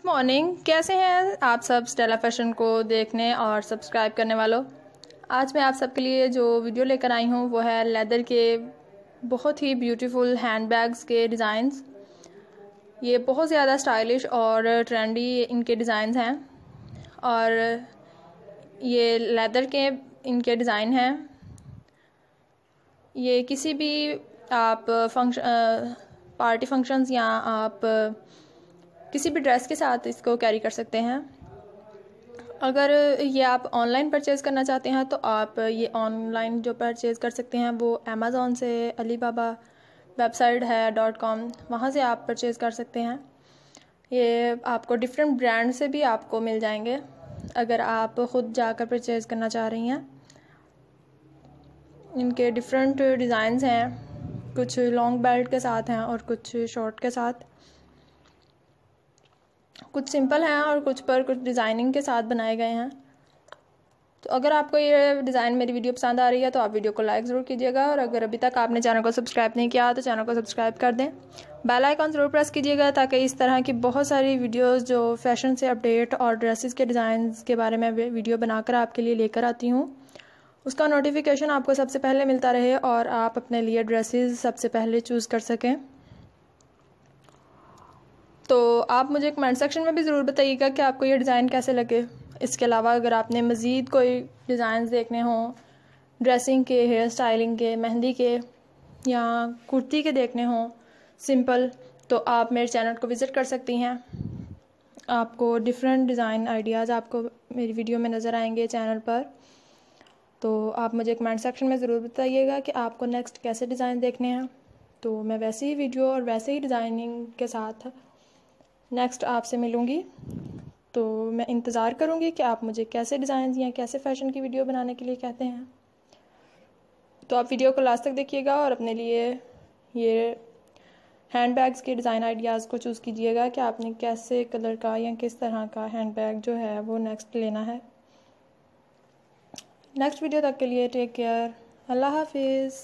Good morning. कैसे हैं आप सब स्टेला फ़ैशन को देखने और सब्सक्राइब करने वालों? आज मैं आप सबके लिए जो वीडियो लेकर आई हूँ, वो है लेदर के बहुत ही ब्यूटीफुल हैंड बैग्स के डिज़ाइंस ये बहुत ज़्यादा स्टाइलिश और ट्रेंडी इनके डिज़ाइंस हैं और ये लेदर के इनके डिज़ाइन हैं। ये किसी भी आप फ़ंक्शन पार्टी फ़ंक्शंस या आप किसी भी ड्रेस के साथ इसको कैरी कर सकते हैं। अगर ये आप ऑनलाइन परचेज़ करना चाहते हैं तो आप ये ऑनलाइन जो परचेज़ कर सकते हैं, वो अमेज़ोन से अली बाबा वेबसाइट है डॉट कॉम वहाँ से आप परचेज़ कर सकते हैं। ये आपको डिफरेंट ब्रांड से भी आपको मिल जाएँगे, अगर आप ख़ुद जाकर परचेज़ करना चाह रही हैं। इनके डिफरेंट डिज़ाइंस हैं, कुछ लॉन्ग बेल्ट के साथ हैं और कुछ शॉर्ट के साथ। कुछ सिंपल हैं और कुछ पर कुछ डिज़ाइनिंग के साथ बनाए गए हैं। तो अगर आपको ये डिज़ाइन मेरी वीडियो पसंद आ रही है तो आप वीडियो को लाइक ज़रूर कीजिएगा और अगर अभी तक आपने चैनल को सब्सक्राइब नहीं किया तो चैनल को सब्सक्राइब कर दें। बेल आइकॉन ज़रूर प्रेस कीजिएगा ताकि इस तरह की बहुत सारी वीडियोस जो फ़ैशन से अपडेट और ड्रेसेस के डिज़ाइन के बारे में वीडियो बनाकर आपके लिए लेकर आती हूँ। उसका नोटिफिकेशन आपको सबसे पहले मिलता रहे और आप अपने लिए ड्रेसेस सबसे पहले चूज़ कर सकें। तो आप मुझे कमेंट सेक्शन में भी ज़रूर बताइएगा कि आपको ये डिज़ाइन कैसे लगे। इसके अलावा अगर आपने मज़ीद कोई डिज़ाइन देखने हों ड्रेसिंग के हेयर स्टाइलिंग के, मेहंदी के या कुर्ती के देखने हों सिंपल तो आप मेरे चैनल को विज़िट कर सकती हैं। आपको डिफरेंट डिज़ाइन आइडियाज़ आपको मेरी वीडियो में नज़र आएँगे चैनल पर। तो आप मुझे कमेंट सेक्शन में ज़रूर बताइएगा कि आपको नेक्स्ट कैसे डिज़ाइन देखने हैं। तो मैं वैसे ही वीडियो और वैसे ही डिज़ाइनिंग के साथ नेक्स्ट आपसे मिलूँगी। तो मैं इंतज़ार करूँगी कि आप मुझे कैसे डिज़ाइन या कैसे फ़ैशन की वीडियो बनाने के लिए कहते हैं। तो आप वीडियो को लास्ट तक देखिएगा और अपने लिए ये हैंड बैग्स के डिज़ाइन आइडियाज़ को चूज़ कीजिएगा कि आपने कैसे कलर का या किस तरह का हैंड बैग जो है वो नेक्स्ट लेना है। नेक्स्ट वीडियो तक के लिए टेक केयर अल्लाह हाफिज़।